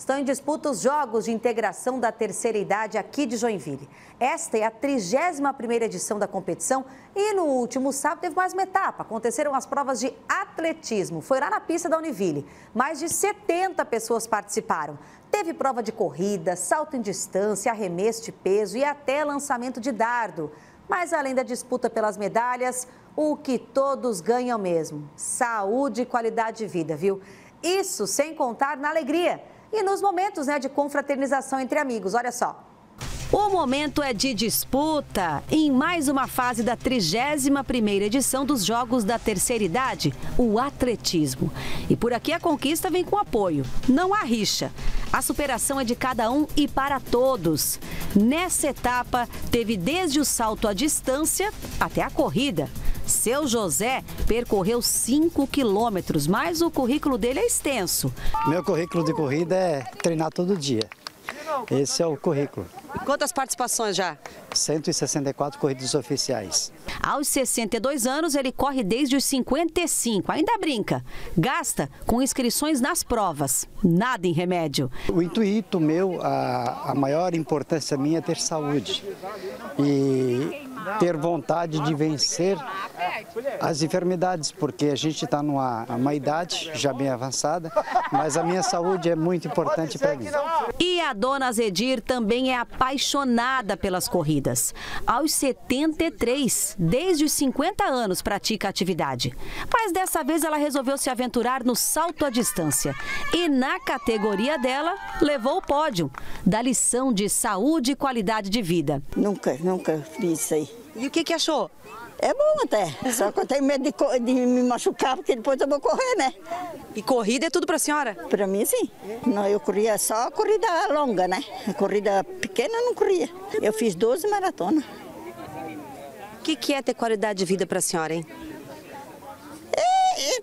Estão em disputa os Jogos de Integração da Terceira Idade aqui de Joinville. Esta é a 31ª edição da competição e no último sábado teve mais uma etapa. Aconteceram as provas de atletismo. Foi lá na pista da Univille. Mais de 70 pessoas participaram. Teve prova de corrida, salto em distância, arremesso de peso e até lançamento de dardo. Mas além da disputa pelas medalhas, o que todos ganham mesmo: saúde e qualidade de vida, viu? Isso sem contar na alegria e nos momentos né, de confraternização entre amigos. Olha só. O momento é de disputa em mais uma fase da 31ª edição dos Jogos da Terceira Idade, o atletismo. E por aqui a conquista vem com apoio, não há rixa. A superação é de cada um e para todos. Nessa etapa, teve desde o salto à distância até a corrida. Seu José percorreu 5 quilômetros, mas o currículo dele é extenso. Meu currículo de corrida é treinar todo dia. Esse é o currículo. E quantas participações já? 164 corridas oficiais. Aos 62 anos, ele corre desde os 55. Ainda brinca. Gasta com inscrições nas provas. Nada em remédio. O intuito meu, a, a maior importância minha é ter saúde. E ter vontade de vencer as enfermidades, porque a gente está numa uma idade já bem avançada, mas a minha saúde é muito importante para mim. E a dona Zedir também é apaixonada pelas corridas. Aos 73, desde os 50 anos, pratica a atividade. Mas dessa vez ela resolveu se aventurar no salto à distância. E na categoria dela, levou o pódio da lição de saúde e qualidade de vida. Nunca, nunca fiz isso aí. E o que, que achou? É bom até, só que eu tenho medo de, de, me machucar, porque depois eu vou correr, né? E corrida é tudo para a senhora? Para mim, sim. Não, eu corria só corrida longa, né? corrida pequena eu não corria. Eu fiz 12 maratonas. O que, que é ter qualidade de vida para a senhora, hein? É, é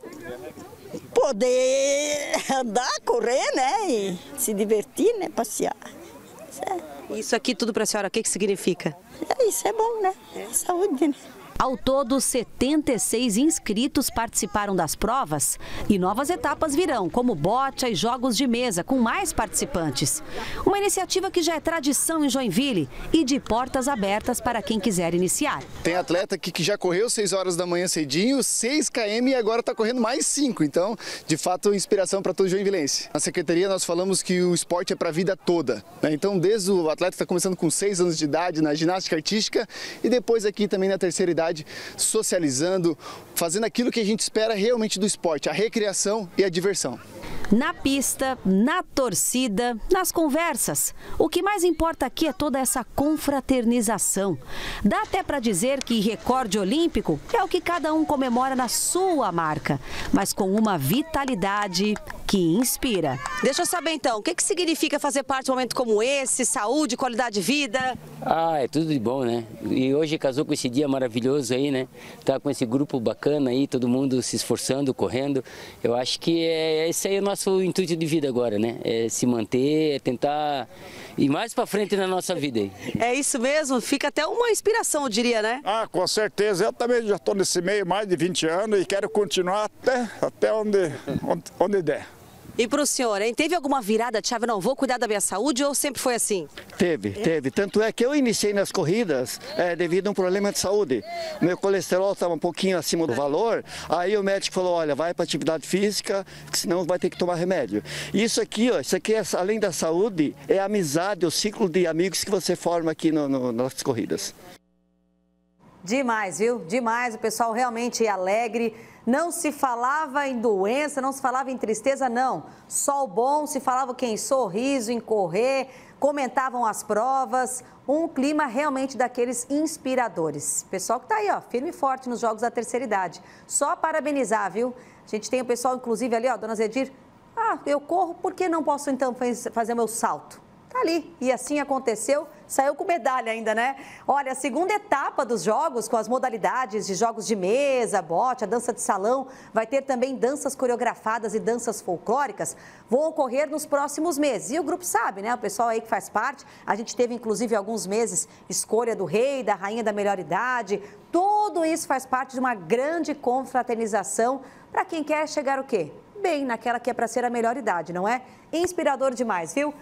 poder andar, correr, né? E se divertir, né? Passear. Isso, é. aqui tudo para a senhora, o que, que significa? É, isso é bom, né? É saúde, né? Ao todo, 76 inscritos participaram das provas e novas etapas virão, como bote e jogos de mesa, com mais participantes. Uma iniciativa que já é tradição em Joinville e de portas abertas para quem quiser iniciar. Tem atleta que, que já correu 6 horas da manhã cedinho, 6 km e agora está correndo mais 5. Então, de fato, inspiração para todo joinvilense. Na secretaria nós falamos que o esporte é para a vida toda. Né? Então, desde o atleta está começando com 6 anos de idade na ginástica artística e depois aqui também na terceira idade socializando, fazendo aquilo que a gente espera realmente do esporte, a recreação e a diversão. Na pista, na torcida, nas conversas. O que mais importa aqui é toda essa confraternização. Dá até para dizer que recorde olímpico é o que cada um comemora na sua marca, mas com uma vitalidade que inspira. Deixa eu saber então, o que, que significa fazer parte de um momento como esse, saúde, qualidade de vida? Ah, é tudo de bom, né? E hoje casou com esse dia maravilhoso aí, né? Tá com esse grupo bacana aí, todo mundo se esforçando, correndo. Eu acho que é, esse aí é o nosso intuito de vida agora, né? É se manter, é tentar ir mais para frente na nossa vida. É isso mesmo, fica até uma inspiração, eu diria, né? Ah, com certeza. Eu também já estou nesse meio mais de 20 anos e quero continuar até, até onde, onde, onde der. E para o senhor, hein? Teve alguma virada de chave? Não, vou cuidar da minha saúde ou sempre foi assim? Teve, teve. Tanto é que eu iniciei nas corridas é, devido a um problema de saúde. Meu colesterol estava um pouquinho acima do valor. Aí o médico falou: olha, vai para atividade física, senão vai ter que tomar remédio. Isso aqui, ó, isso aqui, é, além da saúde, é a amizade, o ciclo de amigos que você forma aqui no, no, nas corridas. Demais, viu? Demais. O pessoal realmente alegre. Não se falava em doença, não se falava em tristeza, não. O bom, se falava que em sorriso, em correr, comentavam as provas. Um clima realmente daqueles inspiradores. Pessoal que está aí, ó, firme e forte nos Jogos da Terceira Idade. Só parabenizar, viu? A gente tem o pessoal, inclusive, ali, ó, dona Zedir. Ah, eu corro, por que não posso então fazer meu salto? Ali. E assim aconteceu saiu com medalha ainda, né? Olha, a segunda etapa dos jogos, com as modalidades de jogos de mesa, bote, a dança de salão, vai ter também danças coreografadas e danças folclóricas, vão ocorrer nos próximos meses. E o grupo sabe, né? O pessoal aí que faz parte, a gente teve inclusive alguns meses escolha do rei, da rainha da melhor idade, tudo isso faz parte de uma grande confraternização para quem quer chegar o quê? bem naquela que é para ser a melhor idade, não é? Inspirador demais, viu?